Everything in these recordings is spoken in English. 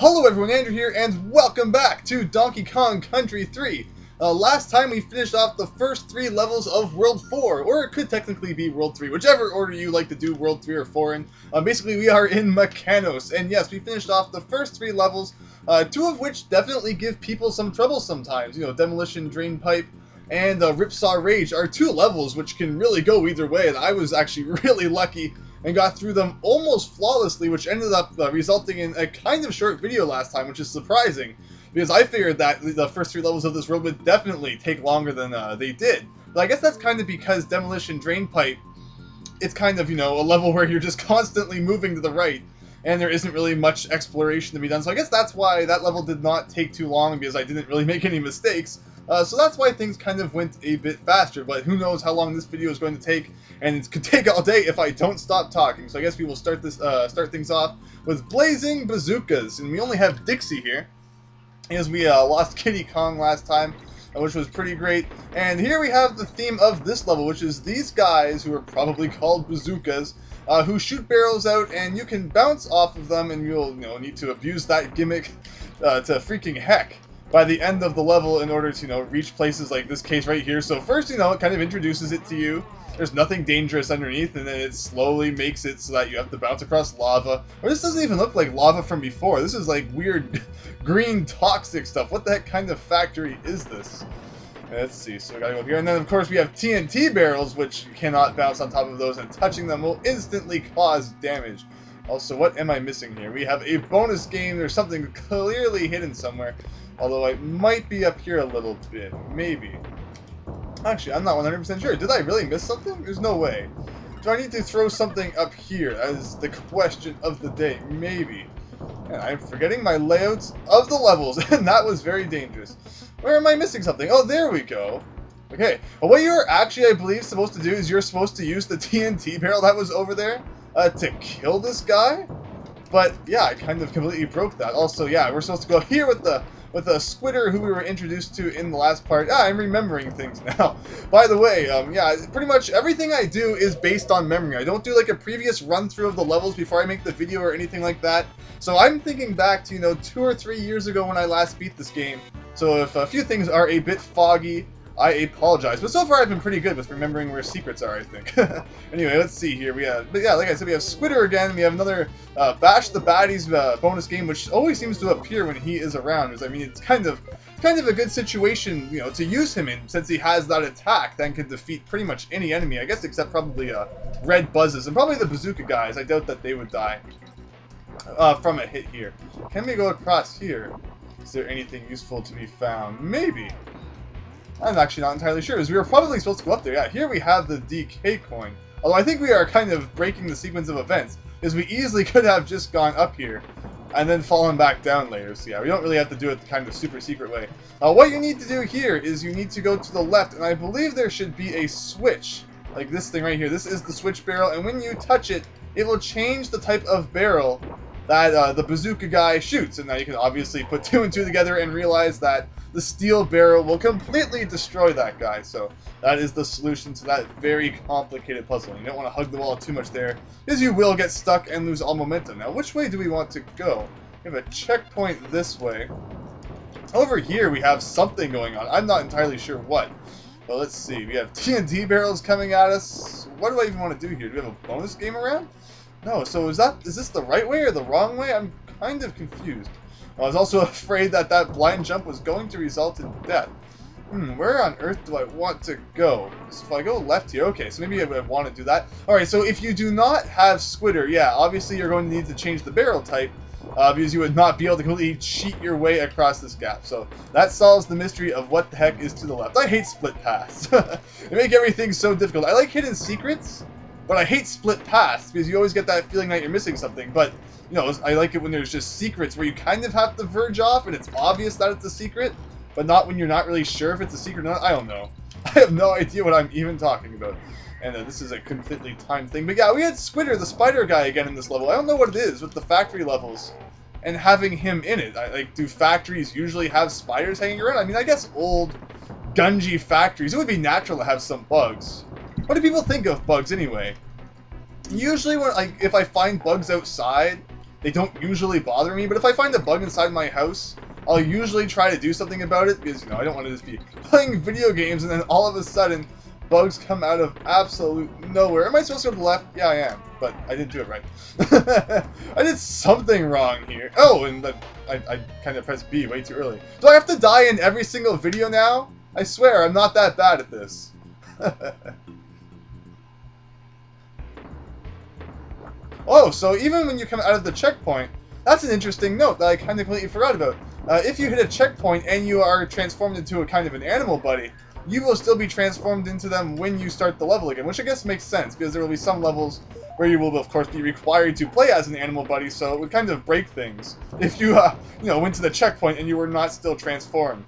Hello everyone, Andrew here, and welcome back to Donkey Kong Country 3. Uh, last time we finished off the first three levels of World 4, or it could technically be World 3, whichever order you like to do World 3 or 4 in. Uh, basically, we are in Mekanos, and yes, we finished off the first three levels, uh, two of which definitely give people some trouble sometimes. You know, Demolition Drain Pipe and uh, Ripsaw Rage are two levels which can really go either way, and I was actually really lucky and got through them almost flawlessly, which ended up uh, resulting in a kind of short video last time, which is surprising, because I figured that the first three levels of this world would definitely take longer than uh, they did. But I guess that's kind of because Demolition Drain Pipe, it's kind of, you know, a level where you're just constantly moving to the right, and there isn't really much exploration to be done. So I guess that's why that level did not take too long, because I didn't really make any mistakes. Uh, so that's why things kind of went a bit faster, but who knows how long this video is going to take, and it could take all day if I don't stop talking. So I guess we will start this uh, start things off with Blazing Bazukas, and we only have Dixie here, as we uh, lost Kiddy Kong last time, which was pretty great. And here we have the theme of this level, which is these guys, who are probably called bazookas, uh, who shoot barrels out, and you can bounce off of them, and you'll you know, need to abuse that gimmick uh, to freaking heck by the end of the level in order to, you know, reach places like this case right here. So first, you know, it kind of introduces it to you. There's nothing dangerous underneath, and then it slowly makes it so that you have to bounce across lava. Or this doesn't even look like lava from before. This is like weird green toxic stuff. What the heck kind of factory is this? Let's see, so we gotta go here. And then, of course, we have TNT barrels, which you cannot bounce on top of those, and touching them will instantly cause damage. Also, what am I missing here? We have a bonus game. There's something clearly hidden somewhere. Although I might be up here a little bit. Maybe. Actually, I'm not 100% sure. Did I really miss something? There's no way. Do I need to throw something up here? That is the question of the day. Maybe. And I'm forgetting my layouts of the levels, and that was very dangerous. Where am I missing something? Oh, there we go. Okay. Well, what you're actually, I believe, supposed to do is you're supposed to use the TNT barrel that was over there uh, to kill this guy. But, yeah, I kind of completely broke that. Also, yeah, we're supposed to go here with the with a Squitter who we were introduced to in the last part. Ah, I'm remembering things now. By the way, um, yeah, pretty much everything I do is based on memory. I don't do like a previous run through of the levels before I make the video or anything like that. So I'm thinking back to, you know, two or three years ago when I last beat this game. So if a few things are a bit foggy, I apologize. But so far I've been pretty good with remembering where secrets are, I think. anyway, let's see here. We have, but yeah, like I said, we have Squitter again. We have another uh, Bash the Baddies uh, bonus game, which always seems to appear when he is around. Because, I mean, it's kind of kind of a good situation, you know, to use him in, since he has that attack that can defeat pretty much any enemy, I guess, except probably uh, Red Buzzes. And probably the Bazooka guys. I doubt that they would die uh, from a hit here. Can we go across here? Is there anything useful to be found? Maybe. I'm actually not entirely sure, as we were probably supposed to go up there. Yeah, here we have the DK coin. Although I think we are kind of breaking the sequence of events, because we easily could have just gone up here and then fallen back down later. So yeah, we don't really have to do it the kind of super secret way. Uh, what you need to do here is you need to go to the left, and I believe there should be a switch, like this thing right here. This is the switch barrel, and when you touch it, it will change the type of barrel that uh, the bazooka guy shoots. And now you can obviously put two and two together and realize that the steel barrel will completely destroy that guy. So that is the solution to that very complicated puzzle. You don't want to hug the wall too much there, because you will get stuck and lose all momentum. Now, which way do we want to go? We have a checkpoint this way. Over here, we have something going on. I'm not entirely sure what. But let's see. We have TNT barrels coming at us. What do I even want to do here? Do we have a bonus game around? No, so is that is this the right way or the wrong way? I'm kind of confused. I was also afraid that that blind jump was going to result in death. Hmm, where on earth do I want to go? So if I go left here, okay, so maybe I would want to do that. Alright, so if you do not have Squitter, yeah, obviously you're going to need to change the barrel type, uh, because you would not be able to completely cheat your way across this gap. So that solves the mystery of what the heck is to the left. I hate split paths. they make everything so difficult. I like hidden secrets, but I hate split paths, because you always get that feeling that you're missing something. But you know, I like it when there's just secrets where you kind of have to verge off and it's obvious that it's a secret, but not when you're not really sure if it's a secret or not. I don't know. I have no idea what I'm even talking about. And uh, this is a completely timed thing. But yeah, we had Squitter, the spider guy, again in this level. I don't know what it is with the factory levels and having him in it. I, like, do factories usually have spiders hanging around? I mean, I guess old Gungy factories, it would be natural to have some bugs. What do people think of bugs anyway? Usually when, like, if I find bugs outside, they don't usually bother me. But if I find a bug inside my house, I'll usually try to do something about it because, you know, I don't want to just be playing video games and then all of a sudden bugs come out of absolute nowhere. Am I supposed to go to the left? Yeah, I am, but I didn't do it right. I did something wrong here. Oh, and I, I kind of pressed B way too early. Do I have to die in every single video now? I swear, I'm not that bad at this. oh, so even when you come out of the checkpoint, that's an interesting note that I kind of completely forgot about. Uh, if you hit a checkpoint and you are transformed into a kind of an animal buddy, you will still be transformed into them when you start the level again, which I guess makes sense, because there will be some levels where you will, of course, be required to play as an animal buddy, so it would kind of break things if you, uh, you know, went to the checkpoint and you were not still transformed.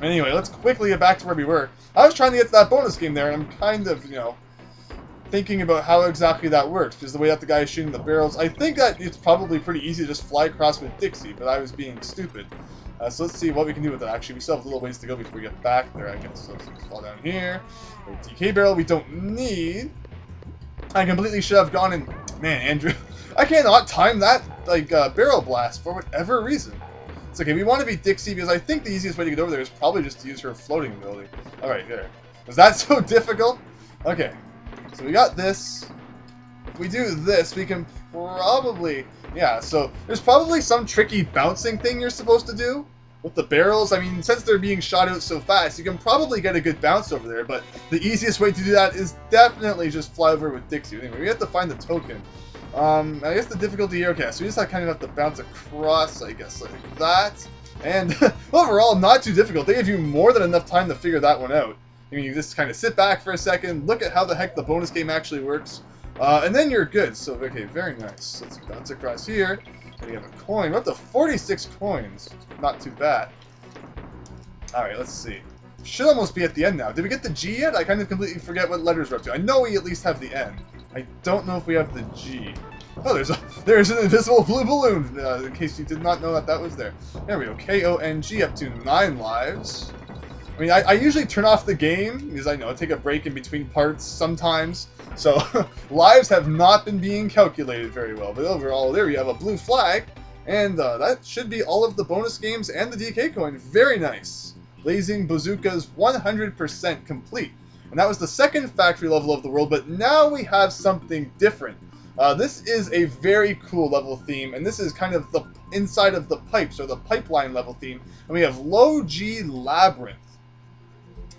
Anyway, let's quickly get back to where we were. I was trying to get to that bonus game there, and I'm kind of, you know, thinking about how exactly that works, because the way that the guy is shooting the barrels, I think that it's probably pretty easy to just fly across with Dixie, but I was being stupid. Uh, so let's see what we can do with it. Actually, we still have a little ways to go before we get back there, I guess. So let's fall down here. A DK barrel we don't need. I completely should have gone in... Man, Andrew, I cannot time that, like, uh, barrel blast for whatever reason. It's okay, we want to be Dixie because I think the easiest way to get over there is probably just to use her floating ability. Alright, there. Was that so difficult? Okay. So we got this. If we do this, we can probably... Yeah, so there's probably some tricky bouncing thing you're supposed to do with the barrels. I mean, since they're being shot out so fast, you can probably get a good bounce over there, but the easiest way to do that is definitely just fly over with Dixie. Anyway, we have to find the token. Um, I guess the difficulty here, okay, so we just kind of have to bounce across, I guess, like that. And overall, not too difficult. They give you more than enough time to figure that one out. I mean, you just kind of sit back for a second, look at how the heck the bonus game actually works, uh, and then you're good. So, okay, very nice. Let's bounce across here. And we have a coin. We're up to 46 coins. Not too bad. Alright, let's see. Should almost be at the end now. Did we get the G yet? I kind of completely forget what letters we're up to. I know we at least have the N. I don't know if we have the G. Oh, there's a there's an invisible blue balloon, uh, in case you did not know that that was there. There we go. K-O-N-G up to nine lives. I mean, I, I, usually turn off the game, because I know I take a break in between parts sometimes. So, lives have not been being calculated very well. But overall, there you have a blue flag. And uh, that should be all of the bonus games and the DK coin. Very nice. Blazing Bazukas 100% complete. And that was the second factory level of the world, but now we have something different. Uh, this is a very cool level theme, and this is kind of the inside of the pipes, or the pipeline level theme. And we have Low G Labyrinth.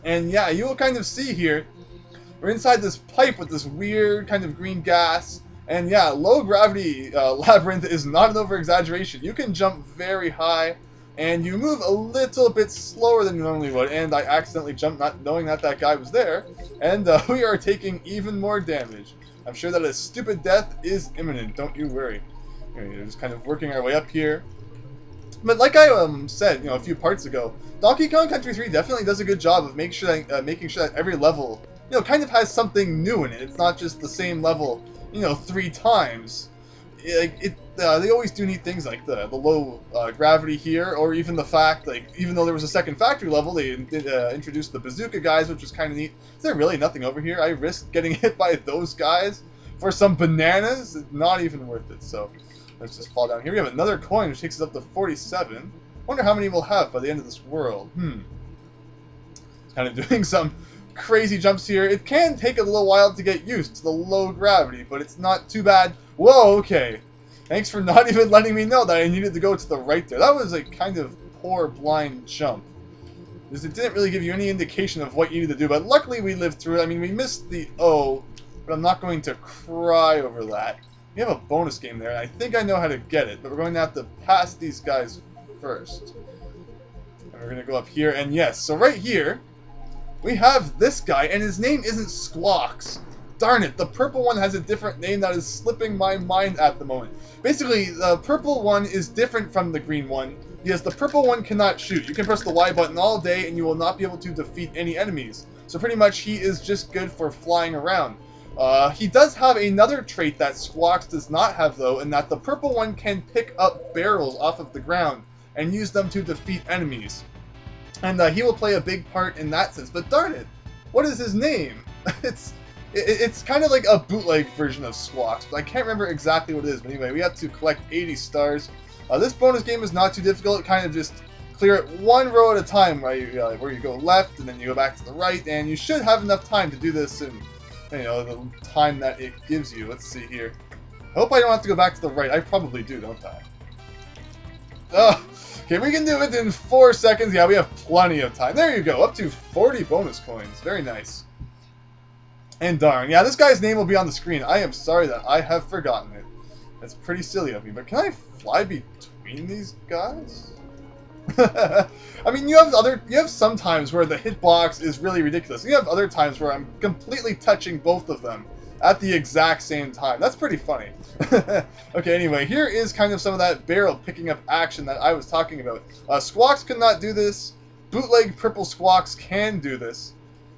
And yeah, you will kind of see here, we're inside this pipe with this weird kind of green gas. And yeah, low gravity uh, labyrinth is not an over-exaggeration. You can jump very high, and you move a little bit slower than you normally would. And I accidentally jumped not knowing that that guy was there. And uh, we are taking even more damage. I'm sure that a stupid death is imminent, don't you worry. We're just kind of working our way up here. But like I um, said, you know, a few parts ago, Donkey Kong Country 3 definitely does a good job of make sure that, uh, making sure that every level, you know, kind of has something new in it. It's not just the same level, you know, three times. Like it, uh, they always do neat things like the the low uh, gravity here, or even the fact, like, even though there was a second factory level, they uh, introduced the bazooka guys, which was kind of neat. Is there really nothing over here? I risked getting hit by those guys for some bananas. Not even worth it. So. Let's just fall down here. We have another coin, which takes us up to 47. Wonder how many we'll have by the end of this world. Hmm. kind of doing some crazy jumps here. It can take a little while to get used to the low gravity, but it's not too bad. Whoa, okay. Thanks for not even letting me know that I needed to go to the right there. That was a kind of poor blind jump. Because it didn't really give you any indication of what you need to do, but luckily we lived through it. I mean, we missed the O, but I'm not going to cry over that. We have a bonus game there, and I think I know how to get it, but we're going to have to pass these guys first. And we're going to go up here, and yes, so right here, we have this guy, and his name isn't Squawks. Darn it, the purple one has a different name that is slipping my mind at the moment. Basically, the purple one is different from the green one, because the purple one cannot shoot. You can press the Y button all day, and you will not be able to defeat any enemies. So pretty much, he is just good for flying around. Uh, he does have another trait that Squawks does not have, though, in that the purple one can pick up barrels off of the ground and use them to defeat enemies. And uh, he will play a big part in that sense. But darn it, what is his name? it's it, it's kind of like a bootleg version of Squawks, but I can't remember exactly what it is. But anyway, we have to collect 80 stars. Uh, this bonus game is not too difficult. Kind of just clear it one row at a time, where you, uh, where you go left and then you go back to the right, and you should have enough time to do this in, you know, the time that it gives you. Let's see here. I hope I don't have to go back to the right. I probably do, don't I? Okay, we can do it in four seconds. Yeah, we have plenty of time. There you go, up to 40 bonus coins. Very nice. And darn, yeah, this guy's name will be on the screen. I am sorry that I have forgotten it. That's pretty silly of me, but can I fly between these guys? I mean, you have other, you have some times where the hitbox is really ridiculous. You have other times where I'm completely touching both of them at the exact same time. That's pretty funny. okay, anyway, here is kind of some of that barrel picking up action that I was talking about. Uh, Squawks could not do this. Bootleg Purple Squawks can do this.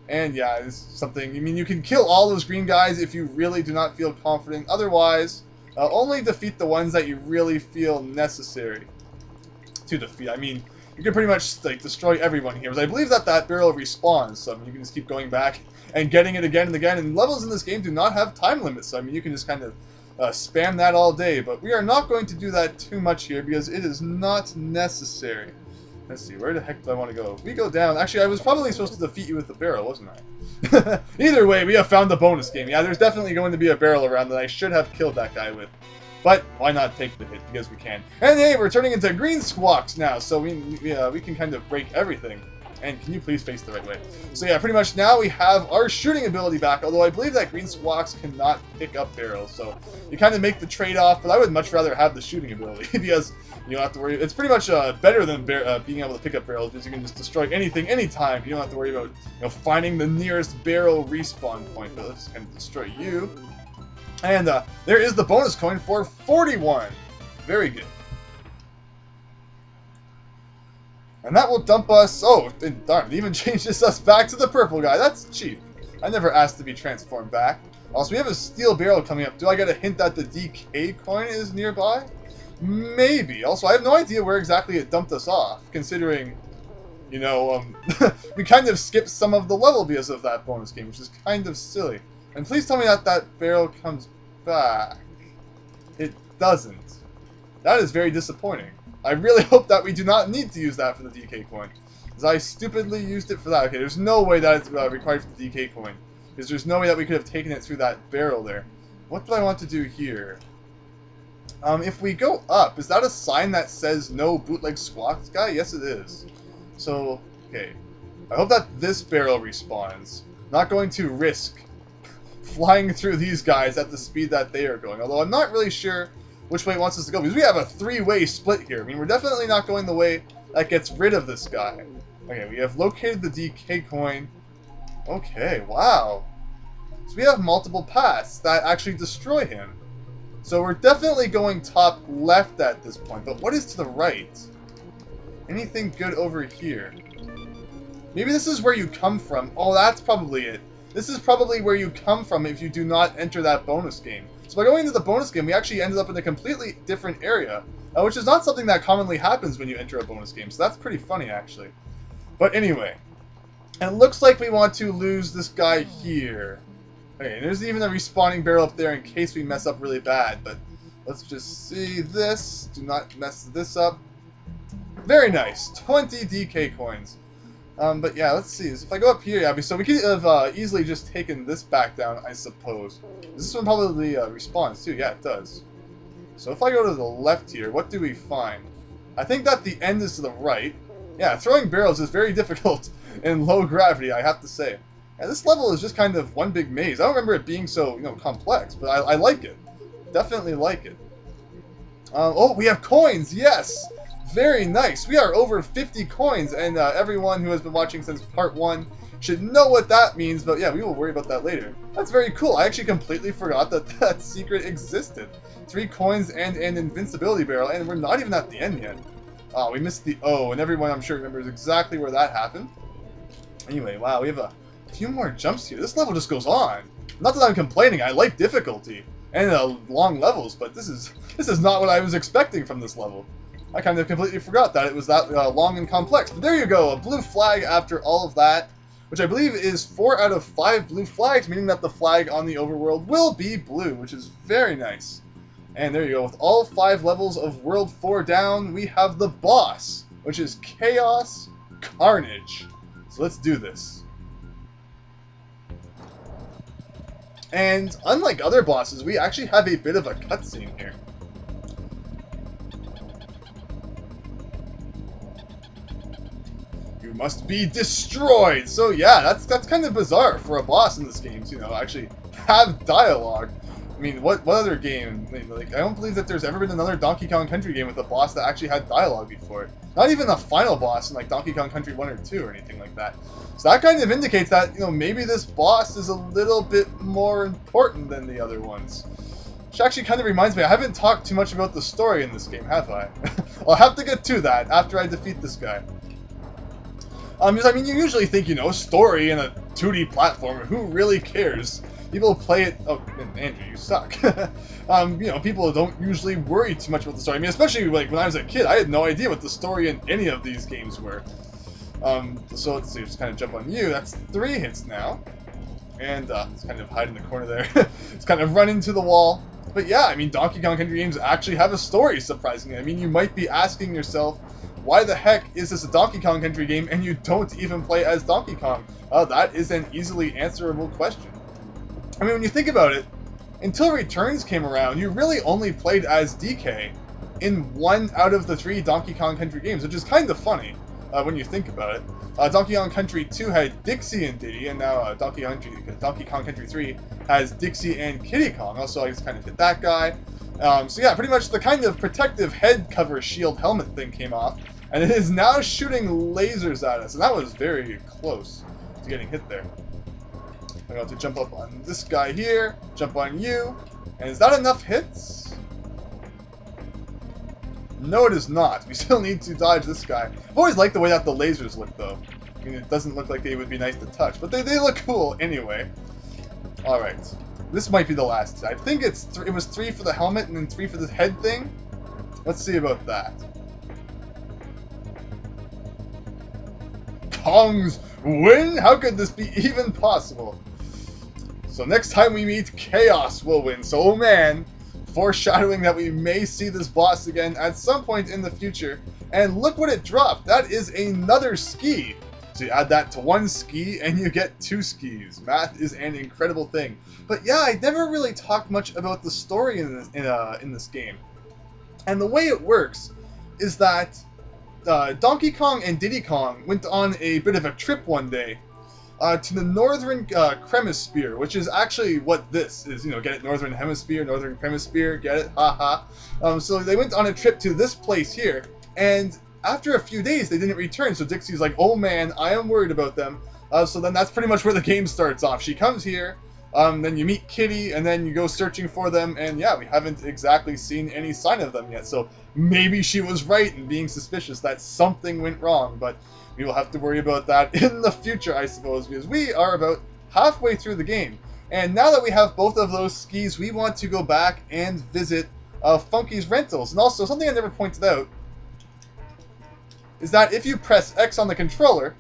And yeah, it's something, I mean, you can kill all those green guys if you really do not feel confident. Otherwise, uh, only defeat the ones that you really feel necessary to defeat. I mean, you can pretty much like destroy everyone here. Because I believe that that barrel respawns, so I mean, you can just keep going back and getting it again and again. And levels in this game do not have time limits, so I mean, you can just kind of uh, spam that all day. But we are not going to do that too much here because it is not necessary. Let's see, where the heck do I want to go? We go down. Actually, I was probably supposed to defeat you with the barrel, wasn't I? Either way, we have found the bonus game. Yeah, there's definitely going to be a barrel around that I should have killed that guy with. But why not take the hit because we can. And hey, we're turning into green squawks now, so we, we, uh, we can kind of break everything. And can you please face the right way? So yeah, pretty much now we have our shooting ability back, although I believe that green squawks cannot pick up barrels, so you kind of make the trade-off, but I would much rather have the shooting ability, because you don't have to worry. It's pretty much uh, better than uh, being able to pick up barrels, because you can just destroy anything, anytime. You don't have to worry about you know finding the nearest barrel respawn point, but let's kind of destroy you. And uh, there is the bonus coin for 41. Very good. And that will dump us... Oh, darn, it even changes us back to the purple guy. That's cheap. I never asked to be transformed back. Also, we have a steel barrel coming up. Do I get a hint that the DK coin is nearby? Maybe. Also, I have no idea where exactly it dumped us off, considering, you know, um, we kind of skipped some of the level because of that bonus game, which is kind of silly. And please tell me that that barrel comes back. It doesn't. That is very disappointing. I really hope that we do not need to use that for the DK coin. Because I stupidly used it for that. Okay, there's no way that it's uh, required for the DK coin. Because there's no way that we could have taken it through that barrel there. What do I want to do here? Um, if we go up, is that a sign that says no bootleg squawks guy? Yes, it is. So, okay. I hope that this barrel respawns. Not going to risk flying through these guys at the speed that they are going. Although I'm not really sure which way it wants us to go. Because we have a three-way split here. I mean, we're definitely not going the way that gets rid of this guy. Okay, we have located the DK coin. Okay, wow. So we have multiple paths that actually destroy him. So we're definitely going top left at this point. But what is to the right? Anything good over here? Maybe this is where you come from. Oh, that's probably it. This is probably where you come from if you do not enter that bonus game. So by going into the bonus game, we actually ended up in a completely different area, uh, which is not something that commonly happens when you enter a bonus game, so that's pretty funny, actually. But anyway, it looks like we want to lose this guy here. Okay, there's even a respawning barrel up there in case we mess up really bad, but let's just see this. Do not mess this up. Very nice. 20 DK coins. Um, but yeah, let's see. If I go up here, yeah, so we could have uh, easily just taken this back down, I suppose. This one probably uh, respawns too. Yeah, it does. So if I go to the left here, what do we find? I think that the end is to the right. Yeah, throwing barrels is very difficult in low gravity, I have to say. And this level is just kind of one big maze. I don't remember it being so, you know, complex, but I, I like it. Definitely like it. Um, oh, we have coins! Yes! Very nice. We are over 50 coins, and uh, everyone who has been watching since part 1 should know what that means, but yeah, we will worry about that later. That's very cool. I actually completely forgot that that secret existed. Three coins and an invincibility barrel, and we're not even at the end yet. Oh, we missed the O, and everyone I'm sure remembers exactly where that happened. Anyway, wow, we have a few more jumps here. This level just goes on. Not that I'm complaining, I like difficulty and uh, long levels, but this is this is not what I was expecting from this level. I kind of completely forgot that it was that uh, long and complex. But there you go, a blue flag after all of that. which I believe is 4 out of 5 blue flags, meaning that the flag on the overworld will be blue, which is very nice. And there you go, with all 5 levels of World 4 down, we have the boss, which is KAOS Karnage. So let's do this. And unlike other bosses, we actually have a bit of a cutscene here. Must be destroyed! So yeah, that's that's kind of bizarre for a boss in this game to, you know, actually have dialogue. I mean, what what other game? like, I don't believe that there's ever been another Donkey Kong Country game with a boss that actually had dialogue before. Not even the final boss in like Donkey Kong Country 1 or 2 or anything like that. So that kind of indicates that, you know, maybe this boss is a little bit more important than the other ones. Which actually kind of reminds me, I haven't talked too much about the story in this game, have I? I'll have to get to that after I defeat this guy. Um, because, I mean, you usually think, you know, story in a 2D platformer, who really cares? People play it. Oh, Andrew, you suck. um, you know, people don't usually worry too much about the story. I mean, especially like when I was a kid, I had no idea what the story in any of these games were. Um, so let's see, just kind of jump on you. That's three hits now. And uh, it's kind of hide in the corner there. it's kind of run into the wall. But yeah, I mean, Donkey Kong Country games actually have a story, surprisingly. I mean, you might be asking yourself, why the heck is this a Donkey Kong Country game and you don't even play as Donkey Kong? Uh, that is an easily answerable question. I mean, when you think about it, until Returns came around, you really only played as DK in one out of the three Donkey Kong Country games, which is kind of funny uh, when you think about it. Uh, Donkey Kong Country 2 had Dixie and Diddy, and now uh, Donkey, Kong, Donkey Kong Country 3 has Dixie and Kiddy Kong. Also, I just kind of hit that guy. Um, so yeah, pretty much the kind of protective head cover shield helmet thing came off, and it is now shooting lasers at us, and that was very close to getting hit there. I'm going to jump up on this guy here, jump on you, and is that enough hits? No, it is not. We still need to dodge this guy. I've always liked the way that the lasers look, though. I mean, it doesn't look like they would be nice to touch, but they, they look cool anyway. Alright. This might be the last. I think it's it was three for the helmet and then three for the head thing. Let's see about that. Kong's win? How could this be even possible? So next time we meet, KAOS will win. So, oh man, foreshadowing that we may see this boss again at some point in the future. And look what it dropped. That is another ski. So you add that to one ski and you get two skis. Math is an incredible thing. But yeah, I never really talked much about the story in this, in, uh, in this game. And the way it works is that uh, Donkey Kong and Diddy Kong went on a bit of a trip one day uh, to the Northern uh, Kremisphere, which is actually what this is. You know, get it? Northern Hemisphere, Northern Kremisphere, get it? Haha. um, so they went on a trip to this place here, and after a few days, they didn't return. So Dixie's like, oh man, I am worried about them. Uh, so then that's pretty much where the game starts off. She comes here, um, then you meet Kiddy, and then you go searching for them, and yeah, we haven't exactly seen any sign of them yet. So maybe she was right in being suspicious that something went wrong, but we will have to worry about that in the future, I suppose, because we are about halfway through the game. And now that we have both of those skis, we want to go back and visit uh, Funky's Rentals. And also, something I never pointed out is that if you press X on the controller,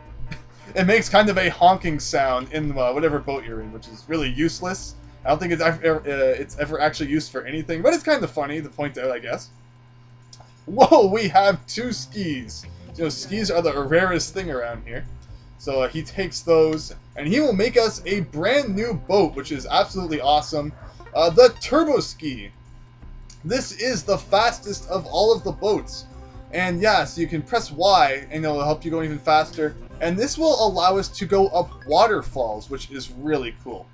it makes kind of a honking sound in uh, whatever boat you're in, which is really useless. I don't think it's ever, uh, it's ever actually used for anything, but it's kind of funny to point out, I guess. Whoa, we have two skis. You know, skis are the rarest thing around here. So uh, he takes those, and he will make us a brand new boat, which is absolutely awesome. Uh, the Turbo Ski. This is the fastest of all of the boats. And yeah, so you can press Y, and it'll help you go even faster. And this will allow us to go up waterfalls, which is really cool.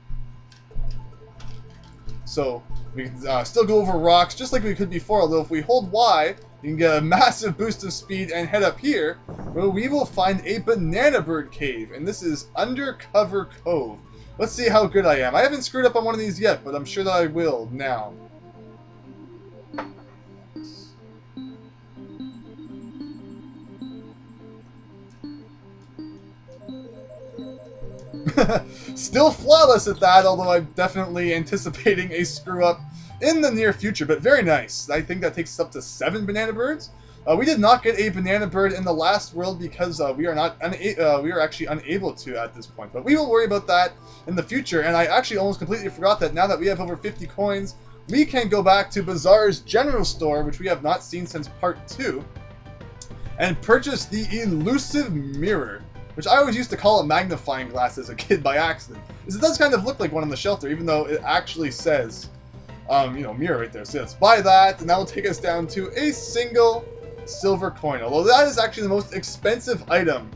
So we can uh, still go over rocks, just like we could before, although if we hold Y, you can get a massive boost of speed and head up here, where we will find a Banana Bird Cave, and this is Undercover Cove. Let's see how good I am. I haven't screwed up on one of these yet, but I'm sure that I will now. Still flawless at that, although I'm definitely anticipating a screw-up in the near future, but very nice. I think that takes us up to seven banana birds. Uh, we did not get a banana bird in the last world because uh, we are not uh, we are actually unable to at this point. But we will worry about that in the future. And I actually almost completely forgot that now that we have over 50 coins, we can go back to Bazaar's general store, which we have not seen since part two, and purchase the elusive mirror, which I always used to call a magnifying glass as a kid by accident. Because it does kind of look like one on the shelter, even though it actually says, um, you know, mirror right there. So let's buy that, and that will take us down to a single silver coin. Although that is actually the most expensive item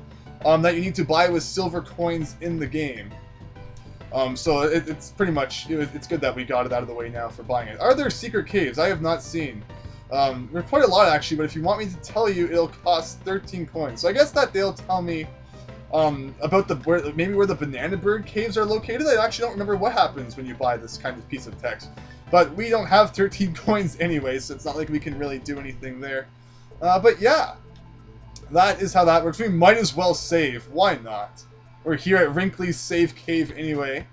um, that you need to buy with silver coins in the game. Um, so it, it's pretty much, it, it's good that we got it out of the way now for buying it. Are there secret caves? I have not seen. Um, quite a lot actually, but if you want me to tell you, it'll cost 13 coins. So I guess that they'll tell me um, about the where, maybe where the Banana Bird caves are located. I actually don't remember what happens when you buy this kind of piece of text. But we don't have 13 coins anyway, so it's not like we can really do anything there. Uh, but yeah, that is how that works. We might as well save. Why not? We're here at Wrinkly's Save Cave anyway.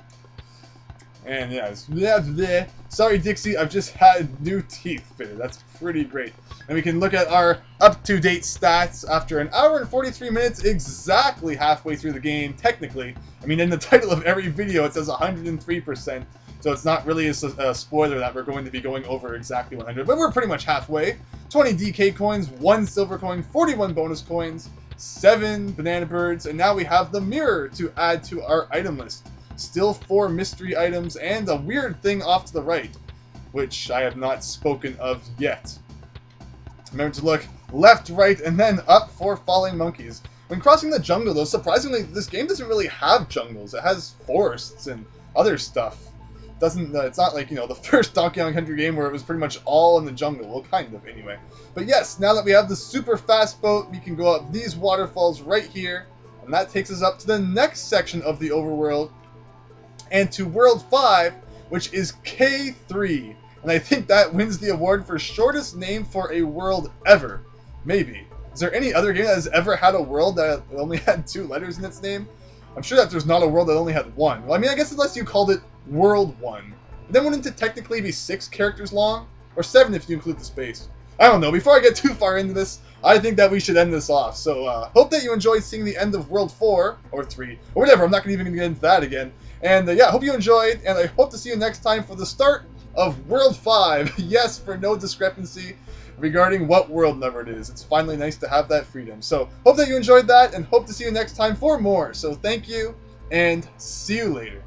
And blah. sorry Dixie, I've just had new teeth fitted. That's pretty great. And we can look at our up-to-date stats after an hour and 43 minutes, exactly halfway through the game, technically. I mean, in the title of every video it says 103%, so it's not really a, a spoiler that we're going to be going over exactly 100, but we're pretty much halfway. 20 DK coins, 1 silver coin, 41 bonus coins, 7 banana birds, and now we have the mirror to add to our item list. Still 4 mystery items, and a weird thing off to the right, which I have not spoken of yet. Remember to look left, right, and then up for falling monkeys. When crossing the jungle, though, surprisingly, this game doesn't really have jungles. It has forests and other stuff doesn't uh, it's not like you know the first Donkey Kong Country game where it was pretty much all in the jungle. Well, kind of anyway. But yes, now that we have the super fast boat, we can go up these waterfalls right here, and that takes us up to the next section of the overworld, and to World 5, which is K3. And I think that wins the award for shortest name for a world ever. Maybe. Is there any other game that has ever had a world that only had two letters in its name? I'm sure that there's not a world that only had one. Well, I mean, I guess unless you called it World 1. Then wouldn't it technically be six characters long? Or seven if you include the space. I don't know. Before I get too far into this, I think that we should end this off. So, uh, hope that you enjoyed seeing the end of World 4, or 3, or whatever. I'm not even going to even get into that again. And, uh, yeah, hope you enjoyed, and I hope to see you next time for the start of World 5. yes, for no discrepancy regarding what world number it is. It's finally nice to have that freedom. So, hope that you enjoyed that, and hope to see you next time for more. So, thank you, and see you later.